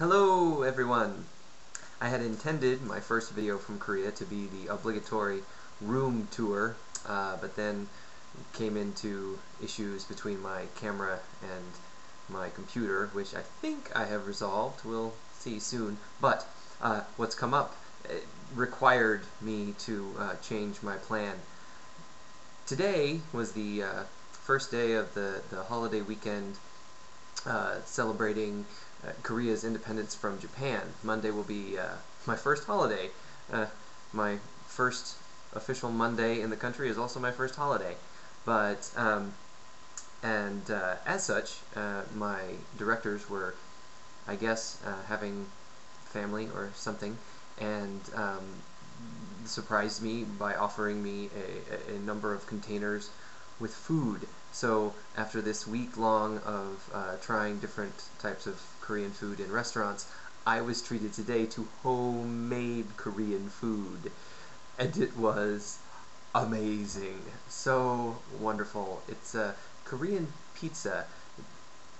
Hello everyone! I had intended my first video from Korea to be the obligatory room tour, uh, but then came into issues between my camera and my computer, which I think I have resolved. We'll see soon. But uh, what's come up required me to uh, change my plan. Today was the uh, first day of the, the holiday weekend uh, celebrating uh, Korea's independence from Japan. Monday will be uh, my first holiday. Uh, my first official Monday in the country is also my first holiday. But, um, and uh, as such, uh, my directors were, I guess, having family or something, and um, surprised me by offering me a, a number of containers with food. So after this week long of uh, trying different types of Korean food in restaurants, I was treated today to homemade Korean food. And it was amazing. So wonderful. It's a Korean pizza.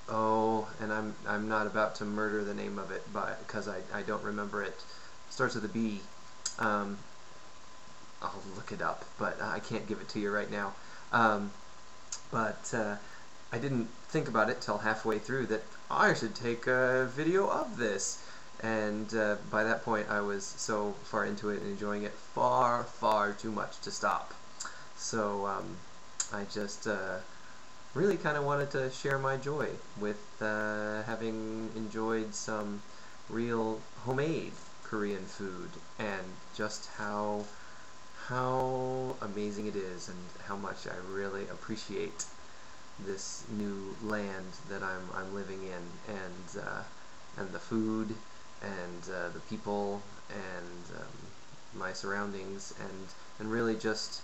Oh, and I'm I'm not about to murder the name of it because I, I don't remember it. Starts with a B. Um, I'll look it up, but I can't give it to you right now. Um, but uh, I didn't think about it till halfway through that I should take a video of this. And uh, by that point, I was so far into it and enjoying it far, far too much to stop. So um, I just uh, really kind of wanted to share my joy with uh, having enjoyed some real homemade Korean food and just how how amazing it is and how much I really appreciate this new land that I'm, I'm living in and uh, and the food and uh, the people and um, my surroundings and and really just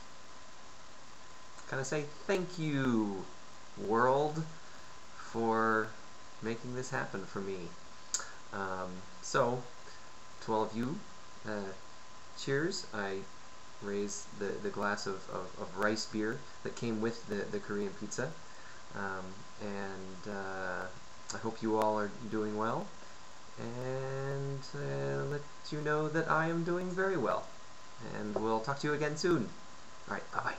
kind of say thank you world for making this happen for me. Um, so to all of you uh, cheers. I raise the, the glass of, of, of, rice beer that came with the, the Korean pizza. Um, and uh, I hope you all are doing well. And uh, let you know that I am doing very well. And we'll talk to you again soon. Alright, bye-bye.